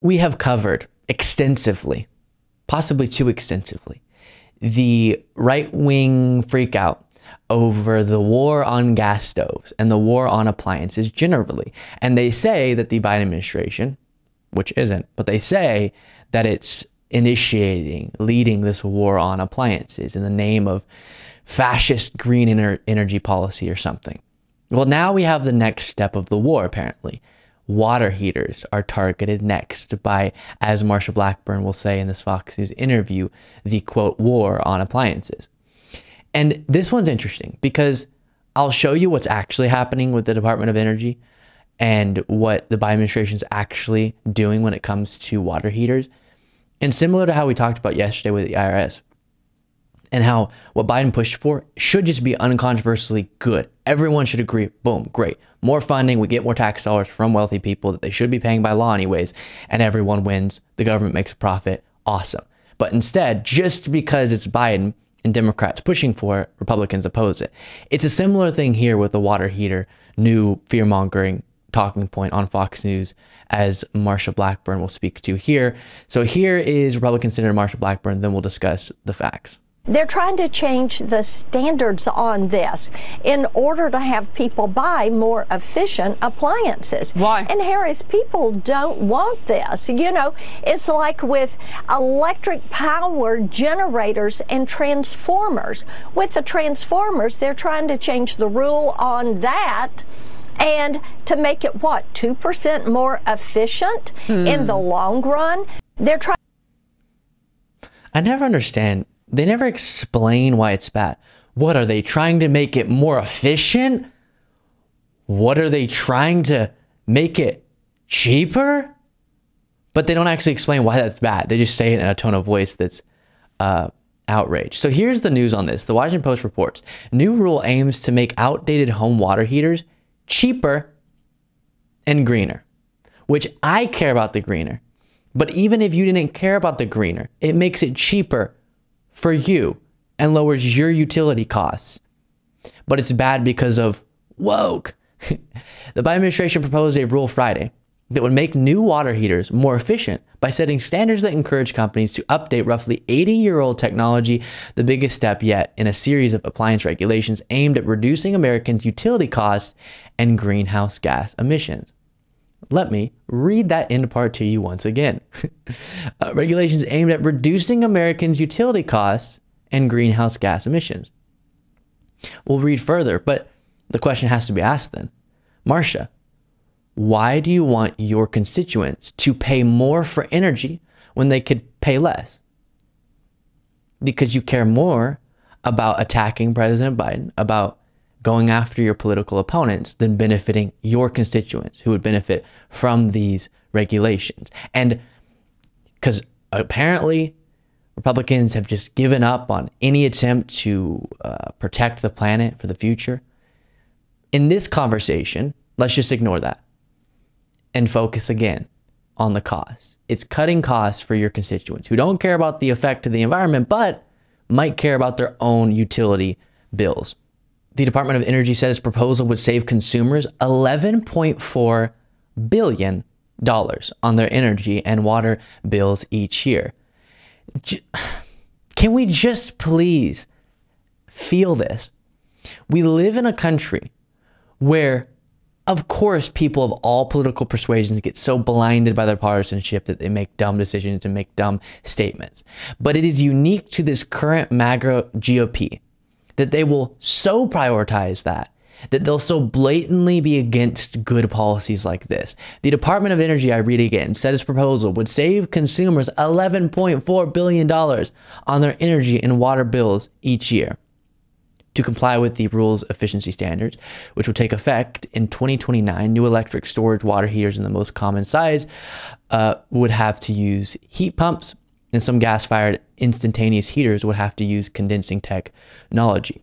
we have covered extensively, possibly too extensively, the right wing freakout over the war on gas stoves and the war on appliances generally. And they say that the Biden administration, which isn't, but they say that it's initiating, leading this war on appliances in the name of fascist green ener- energy policy or something. Well, now we have the next step of the war, apparently water heaters are targeted next by, as Marsha Blackburn will say in this Fox News interview, the quote, war on appliances. And this one's interesting because I'll show you what's actually happening with the Department of Energy and what the Biden administration is actually doing when it comes to water heaters. And similar to how we talked about yesterday with the IRS, and how what Biden pushed for should just be uncontroversially good. Everyone should agree. Boom, great. More funding, we get more tax dollars from wealthy people that they should be paying by law anyways, and everyone wins. The government makes a profit. Awesome. But instead, just because it's Biden and Democrats pushing for it, Republicans oppose it. It's a similar thing here with the water heater, new fear mongering talking point on Fox News, as Marsha Blackburn will speak to here. So here is Republican Senator Marsha Blackburn, then we'll discuss the facts. They're trying to change the standards on this in order to have people buy more efficient appliances. Why? And Harris, people don't want this. You know, it's like with electric power generators and transformers. With the transformers, they're trying to change the rule on that and to make it what 2% more efficient hmm. in the long run they're trying I never understand they never explain why it's bad. What are they trying to make it more efficient? What are they trying to make it cheaper? But they don't actually explain why that's bad. They just say it in a tone of voice that's uh, outrage. So here's the news on this. The Washington Post reports new rule aims to make outdated home water heaters cheaper and greener, which I care about the greener. But even if you didn't care about the greener, it makes it cheaper for you and lowers your utility costs. But it's bad because of woke. the Biden administration proposed a rule Friday that would make new water heaters more efficient by setting standards that encourage companies to update roughly 80 year old technology, the biggest step yet in a series of appliance regulations aimed at reducing Americans' utility costs and greenhouse gas emissions. Let me read that end part to you once again. uh, regulations aimed at reducing Americans' utility costs and greenhouse gas emissions. We'll read further, but the question has to be asked then. Marsha, why do you want your constituents to pay more for energy when they could pay less? Because you care more about attacking President Biden, about going after your political opponents than benefiting your constituents who would benefit from these regulations. And because apparently Republicans have just given up on any attempt to uh, protect the planet for the future. In this conversation, let's just ignore that and focus again on the cost. It's cutting costs for your constituents who don't care about the effect to the environment, but might care about their own utility bills the Department of Energy says proposal would save consumers 11.4 billion dollars on their energy and water bills each year. Can we just please feel this? We live in a country where of course, people of all political persuasions get so blinded by their partisanship that they make dumb decisions and make dumb statements. But it is unique to this current MAGA GOP that they will so prioritize that that they'll so blatantly be against good policies like this. The Department of Energy, I read again, said its proposal would save consumers $11.4 billion on their energy and water bills each year to comply with the rules efficiency standards, which will take effect in 2029. New electric storage water heaters in the most common size uh, would have to use heat pumps and some gas fired instantaneous heaters would have to use condensing technology.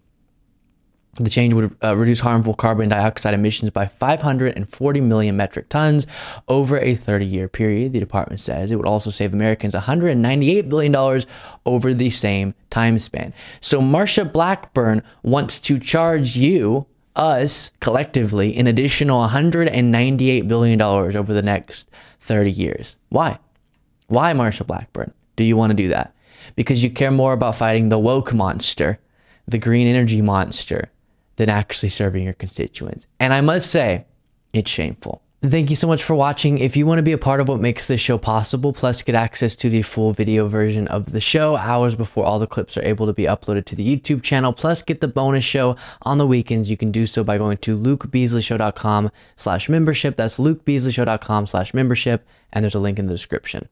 The change would uh, reduce harmful carbon dioxide emissions by 540 million metric tons over a 30 year period, the department says. It would also save Americans $198 billion over the same time span. So, Marsha Blackburn wants to charge you, us collectively, an additional $198 billion over the next 30 years. Why? Why Marsha Blackburn? Do you want to do that? Because you care more about fighting the woke monster, the green energy monster, than actually serving your constituents. And I must say, it's shameful. Thank you so much for watching. If you want to be a part of what makes this show possible, plus get access to the full video version of the show hours before all the clips are able to be uploaded to the YouTube channel, plus get the bonus show on the weekends, you can do so by going to lukebeasleyshow.com slash membership. That's lukebeasleyshow.com slash membership, and there's a link in the description.